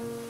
you.